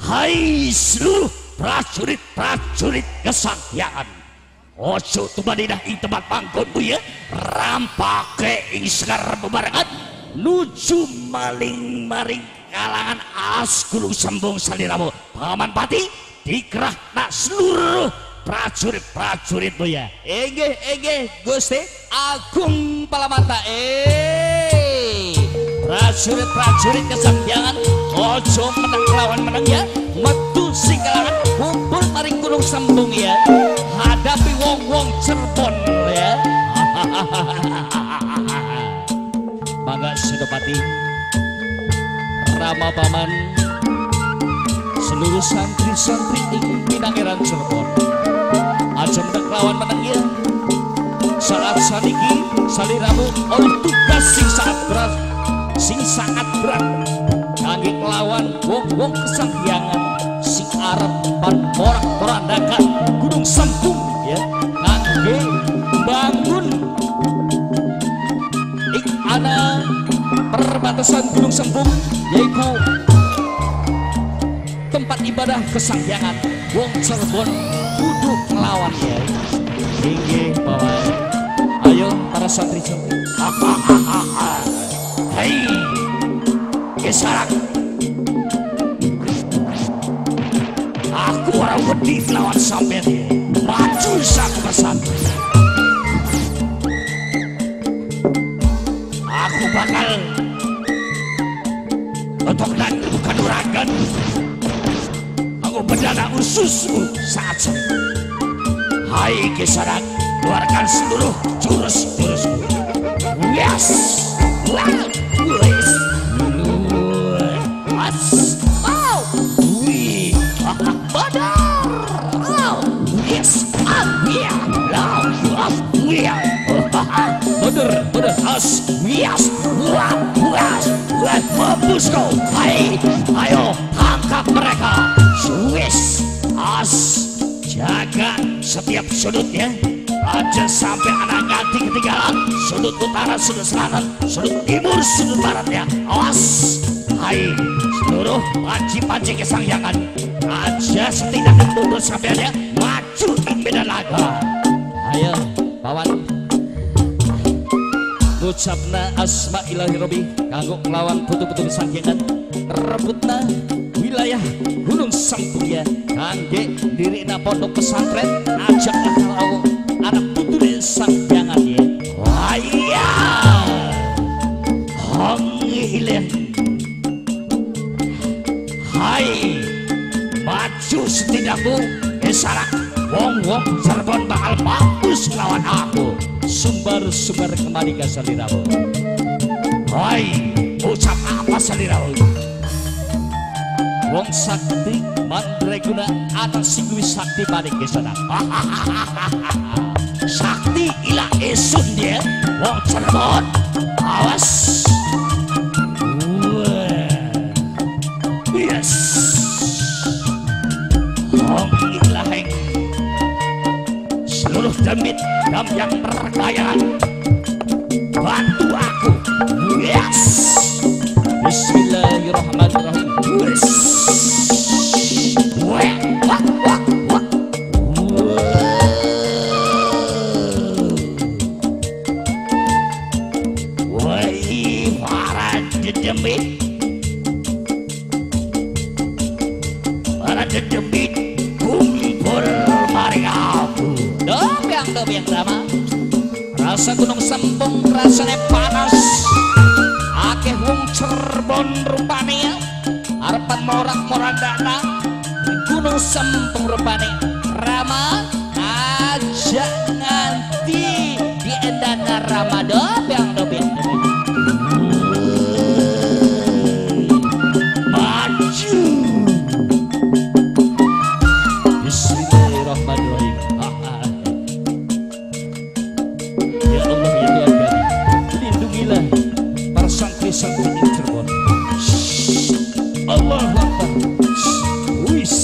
Hai seluruh prajurit-prajurit kesaktian. Ojo tumadidah ing tempat panggonmu ya. Rampake ing sekar bebarengan Nuju maling maring kalangan as gunung sembung saliramu. Paman Pati dikerah nak seluruh prajurit-prajuritmu ya. Ege ege Gusti Agung Palamata. Eh prajurit-prajurit kesaktian Ojo menang lawan menang ya. Metu sing kalangan kumpul maring gunung sembung ya. Hadapi wong-wong Cirebon ya. Bangga Senopati Rama Paman seluruh santri-santri ing Pinangeran Cirebon. Aja menang lawan menang ya. Saat saniki saliramu tugas sing sangat berat sing sangat berat. Kangge lawan wong-wong kesangyangan sing arep pan morak-morandakan. Gunung sempung ya. Kangge bangun. Ik ana perbatasan gunung sempung yaitu tempat ibadah kesangyangan wong Cirebon kudu ngelawan ya. Tinggi bawah ayo para santri-santri hei. Kesarak aku orang wedi lawan sampean maju sak pesan aku bakal untuk dan bukan uragan aku berdana ususmu saat Hai kesarak keluarkan seluruh jurus-jurusmu yes as wah wah mampus kau hai ayo tangkap mereka. Swiss as. Jaga setiap sudutnya aja sampai anak ganti ketinggalan. Sudut utara sudut selatan sudut timur sudut barat ya. Awas. Hai seluruh panci-panci kesangyangan. Aja setidaknya mundur sampai ya. Maju ing beda laga. Ayo bawan ucapna asma ilahi robi kanggo nglawan putu-putu kesangyangan rebutna wilayah Gunung Sampung ya kangge dirina pondok pesantren. Ajak kalau anak putri sangjangan ya wah iya. Hongile hai maju setidakmu esarak wong wong Cirebon bakal bagus lawan aku sumber-sumber kembali ke saliramu hai ucap apa saliramu Wong sakti mandraguna anak singwi sakti balik ke sana. sakti ila esun dia. Wong Cirebon. Awas. Demit dam yang berkayaan. Bantu aku. Yes. Bismillahirrahmanirrahim. Yes. Wah, wah, wah, wah. Wah, para dedemit. Para dedemit Dobyang drama. Rasa gunung sembung rasanya panas. Akeh wong Cirebon rupane ya. Arepan morak-morak dana gunung sempung rupane Rama ajak santri-santri Allah Wis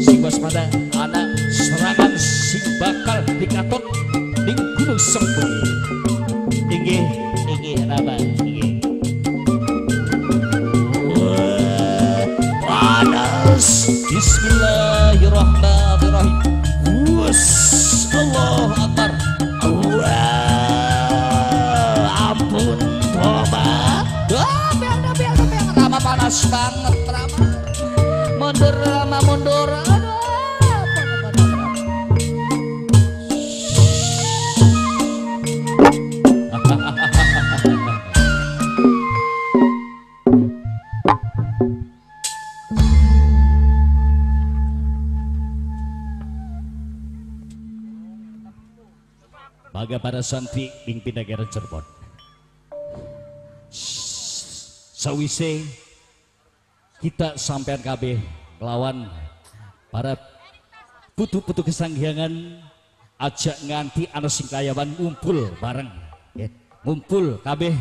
sing waspada anak serangan sing bakal dikatot di gunung sembung Panas banget Rama Mundur Rama mundur Aduh Baga para santri ing pinagara Cirebon. Sawise kita sampean KB melawan para putu-putu kesanggiangan ajak nganti anak sing kayawan ngumpul bareng. Ya. ngumpul KB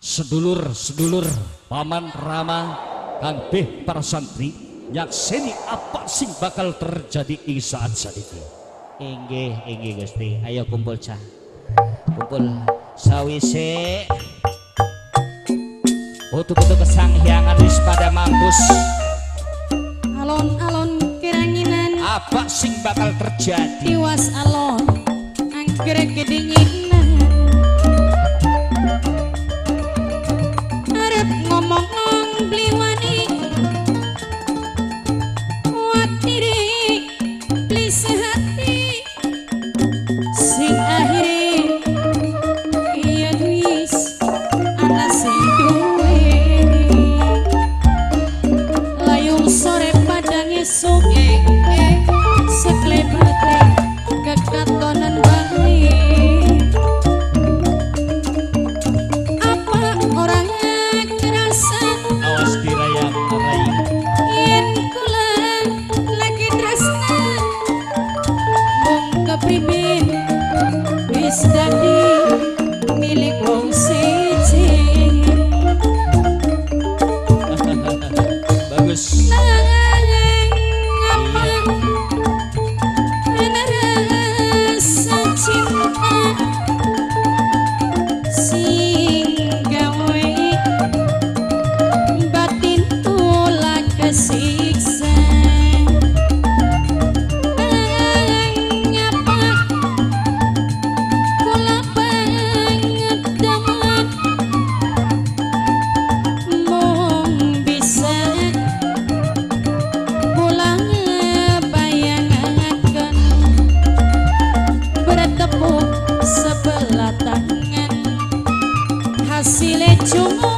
sedulur sedulur paman rama kang beh para santri nyakseni apa sing bakal terjadi ing saat sadiki inggih inggih Gusti. Ayo kumpul cah kumpul. Sawise Putu-putu kesanghyang wis pada mampus. Alon-alon keranginan apa sing bakal terjadi? Tiwas alon anggrek kedinginan fácil hecho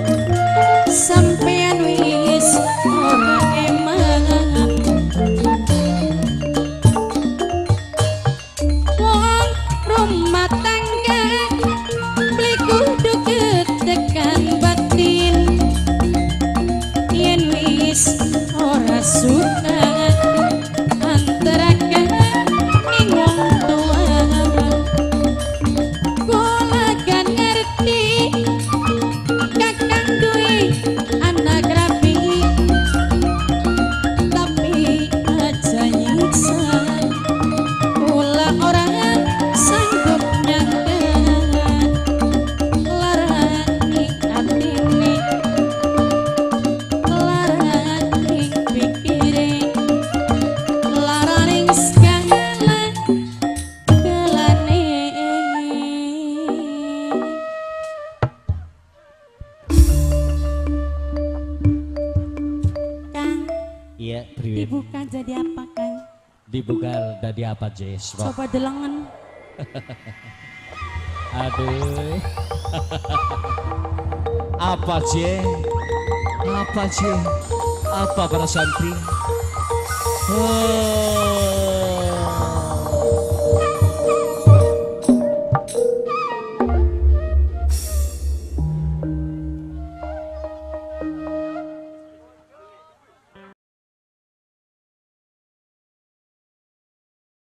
Dibuka dari apa, Jess? Coba delengan. Aduh. apa, Je? Apa, Je? Apa para santri? Oh,